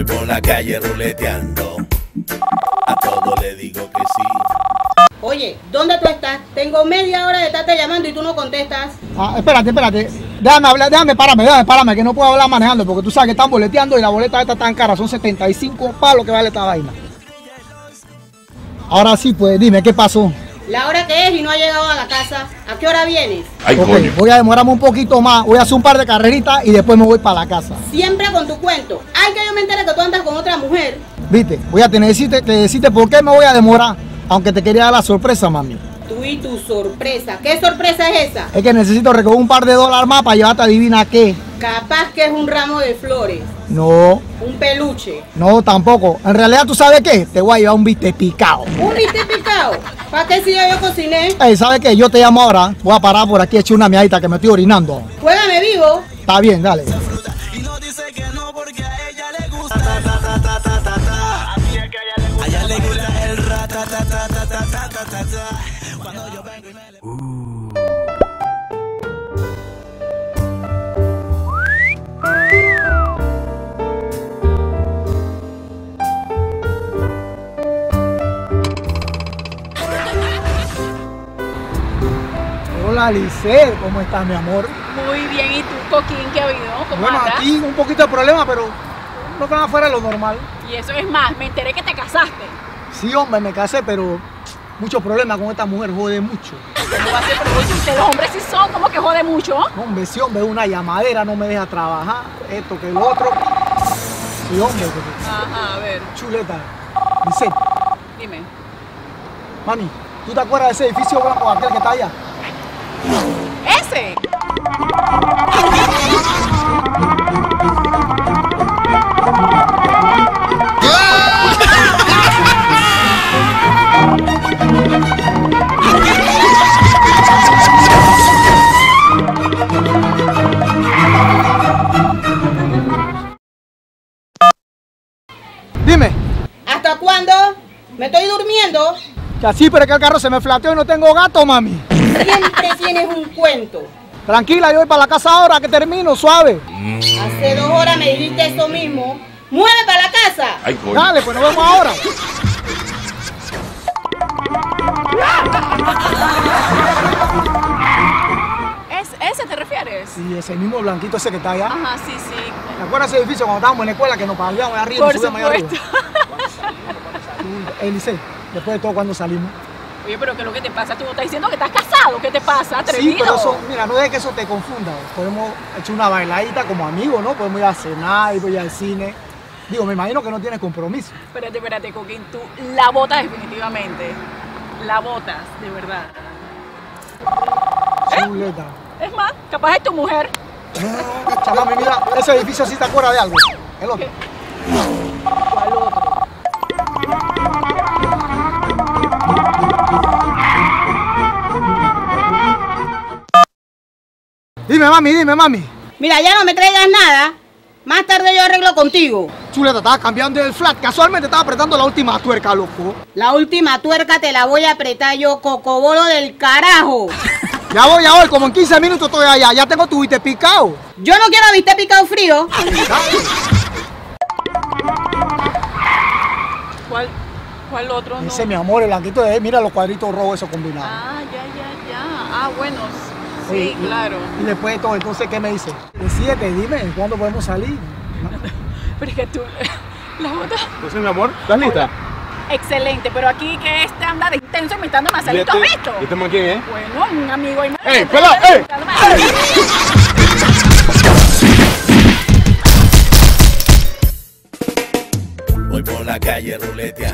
Voy por la calle ruleteando. A todo le digo que sí. Oye, ¿dónde tú estás? Tengo media hora de estarte llamando y tú no contestas. Ah, espérate, espérate. Déjame hablar, déjame pararme, déjame pararme, que no puedo hablar manejando, porque tú sabes que están boleteando y la boleta esta tan cara, son 75 palos que vale esta vaina. Ahora sí, pues dime, ¿qué pasó? La hora que es y no ha llegado a la casa. ¿A qué hora vienes? Ok, voy a demorarme un poquito más, voy a hacer un par de carreritas y después me voy para la casa. Siempre con tu cuento. Ay, que yo me entere que tú andas con otra mujer. Viste, voy a tener que decirte, por qué me voy a demorar, aunque te quería dar la sorpresa, mami. Tú y tu sorpresa. ¿Qué sorpresa es esa? Es que necesito recoger un par de dólares más para llevarte adivina qué. Capaz que es un ramo de flores. No, Un peluche. no, tampoco. En realidad, ¿tú sabes qué? Te voy a llevar un bistec picado. Un bistec picado. ¿Para qué si ya yo cociné? Ey, ¿sabes qué? Yo te llamo ahora. Voy a parar por aquí, eché una miadita que me estoy orinando. Juégame vivo. Está bien, dale. Y Hola, Lice, ¿cómo estás, mi amor? Muy bien, ¿y tú, Coquín, qué ha habido? ¿Cómo Bueno, andas? aquí un poquito de problema, pero no tan afuera de lo normal. Y eso es más, me enteré que te casaste. Sí, hombre, me casé, pero muchos problemas con esta mujer, jode mucho. ¿Cómo va a ser? Ustedes los hombres sí son como que jode mucho. Hombre, sí, hombre, una llamadera, no me deja trabajar, esto que lo otro. Sí, hombre, Ajá, a ver, chuleta. Lice, dime. mami, ¿tú te acuerdas de ese edificio blanco aquel que está allá? ¡Ese! Dime, ¿Hasta cuándo? ¿Me estoy durmiendo? que así, pero es que el carro se me flateó y no tengo gato, mami. Siempre tienes un cuento. Tranquila, yo voy para la casa ahora que termino, suave. Hace dos horas me dijiste eso mismo. ¡Mueve para la casa! Dale, pues nos vemos ahora. ¿Es, ¿Ese te refieres? Sí, ese mismo blanquito ese que está allá. Ajá, sí, sí. ¿Te acuerdas de ese edificio cuando estábamos en la escuela que nos pagábamos allá arriba? Por nos subíamos allá arriba? supuesto. Elice, después de todo cuando salimos. Oye, pero ¿qué es lo que te pasa? Tú no estás diciendo que estás casado. ¿Qué te pasa? Atrevido. Sí, pero eso, mira, no dejes que eso te confunda. Podemos echar una bailadita como amigos, ¿no? Podemos ir a cenar, ir al cine. Digo, me imagino que no tienes compromiso. Espérate, espérate, Coquín, tú la botas definitivamente. La botas, de verdad. Chuleta. Es más, capaz es tu mujer. No, mira, ese edificio sí te acuerdas de algo. El otro. ¿Cuál Dime, mami, dime, mami. Mira, ya no me traigas nada. Más tarde yo arreglo contigo. Chuleta, estaba cambiando el flat. Casualmente estaba apretando la última tuerca, loco. La última tuerca te la voy a apretar yo, cocobolo del carajo. Ya voy, ya voy, como en 15 minutos estoy allá. Ya tengo tu bistec picado. Yo no quiero viste picado frío. ¿Cuál, cuál otro? No. Ese, mi amor, el blanquito de mira los cuadritos rojos esos combinados. Ah, ya, ya, ya. Ah, bueno. Sí, y- claro. Y después de todo, entonces, ¿qué me dice? Decídete, dime, ¿cuándo podemos salir? Pero es que tú. La bota. Entonces, mi amor, ¿estás lista? Excelente, pero aquí que este anda de intenso invitándome a salir. ¿Tú has este- visto? ¿Y este man quién es? Bueno, un amigo ahí. ¡Ey, pelado, ey! Voy por la calle ruleteando.